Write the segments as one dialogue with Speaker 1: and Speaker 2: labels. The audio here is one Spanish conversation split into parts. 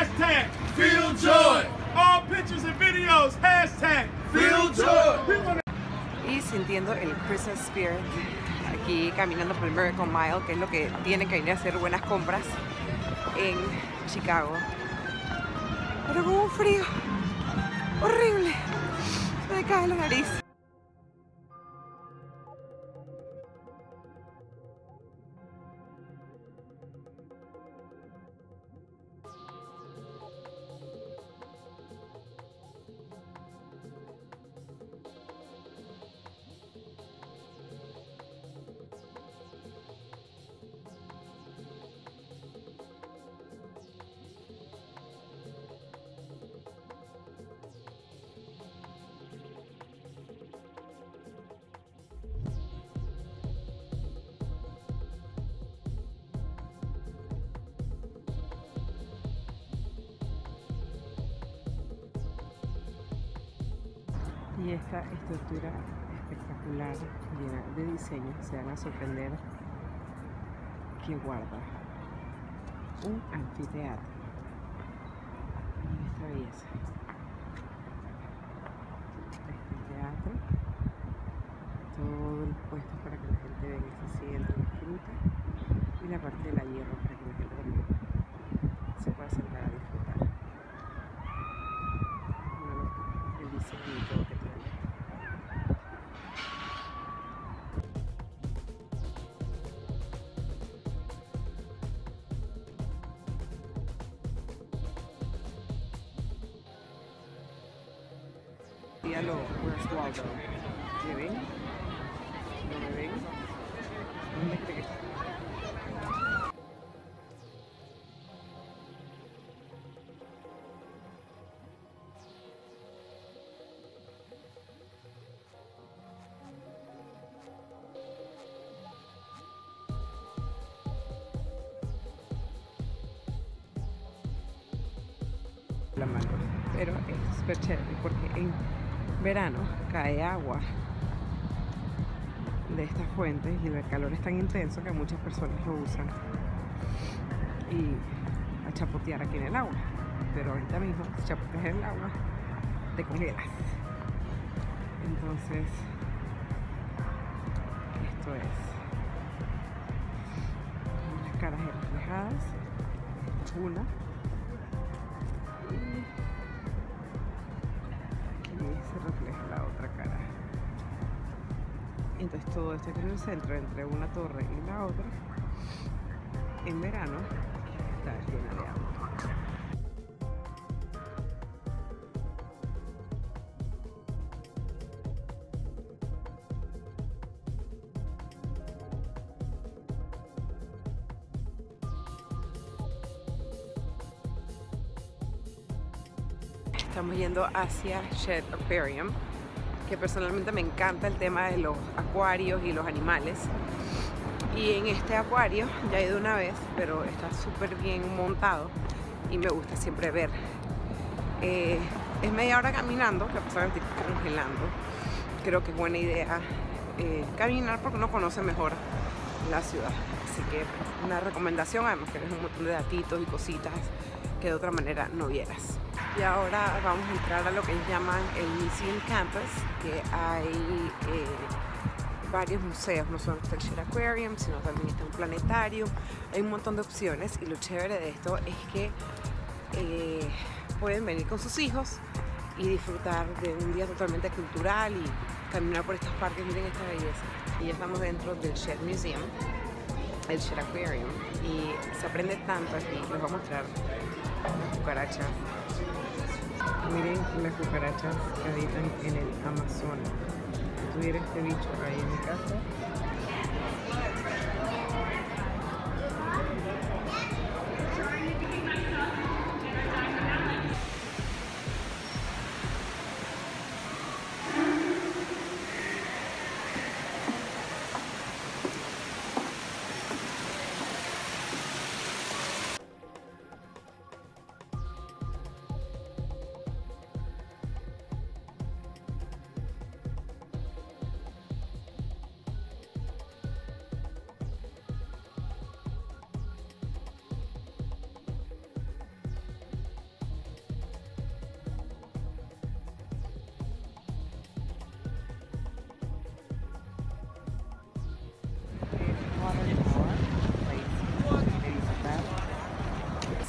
Speaker 1: hashtag feel joy. All pictures and videos, hashtag feel joy.
Speaker 2: Y sintiendo el Christmas spirit, aquí caminando por el Miracle Mile, que es lo que tiene que venir a hacer buenas compras en Chicago. Pero con un frío horrible, se me cae la nariz. Esta estructura espectacular, llena de diseños, se van a sorprender que guarda un anfiteatro. Miren esta belleza. Este teatro, todo el puesto para que la gente venga, se siente, disfruta, y la parte de la Dígalo, where's Waldo? ¿Me ven? ¿No me la mano. Pero es súper porque en verano cae agua de estas fuentes y el calor es tan intenso que muchas personas lo usan y a chapotear aquí en el agua. Pero ahorita mismo, si chapoteas en el agua, te congelas. Entonces, esto es unas caras reflejadas, una Entonces todo esto que es el centro entre una torre y la otra, en verano está llena de agua. Estamos yendo hacia Shed Aquarium, que personalmente me encanta el tema de los acuarios y los animales. Y en este acuario ya he ido una vez, pero está súper bien montado y me gusta siempre ver. Eh, es media hora caminando, la persona estoy congelando. Creo que es buena idea eh, caminar porque uno conoce mejor la ciudad. Así que una recomendación, además que ves un montón de datitos y cositas que de otra manera no vieras. Y ahora vamos a entrar a lo que llaman el Museum Campus, que hay eh, varios museos, no solo está el Shedd Aquarium, sino también está un planetario, hay un montón de opciones y lo chévere de esto es que eh, pueden venir con sus hijos y disfrutar de un día totalmente cultural y caminar por estos parques, miren esta belleza. Y ya estamos dentro del Shedd Museum, el Shedd Aquarium, y se aprende tanto aquí, les voy a mostrar cucarachas. Miren las cucarachas que habitan en el Amazonas. Tuviera este bicho ahí en mi casa,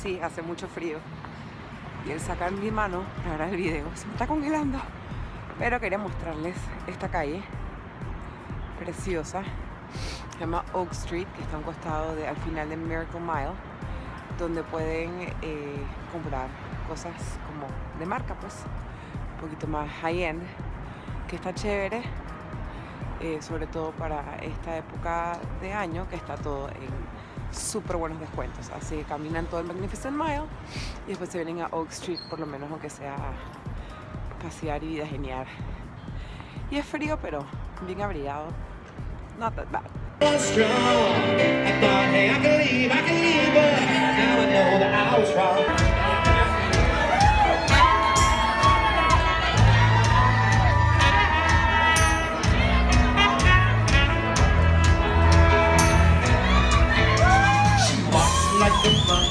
Speaker 2: sí, hace mucho frío. Y el sacar mi mano para el video se me está congelando. Pero quería mostrarles esta calle preciosa. Se llama Oak Street, que está a un costado de, al final de Miracle Mile, donde pueden eh, comprar cosas como de marca, pues, un poquito más high-end, que está chévere, eh, sobre todo para esta época de año, que está todo en súper buenos descuentos. Así que caminan todo el Magnificent Mile y después se vienen a Oak Street, por lo menos aunque sea pasear y vida genial. Y es frío, pero bien abrigado. Not that bad.
Speaker 3: I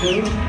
Speaker 3: 情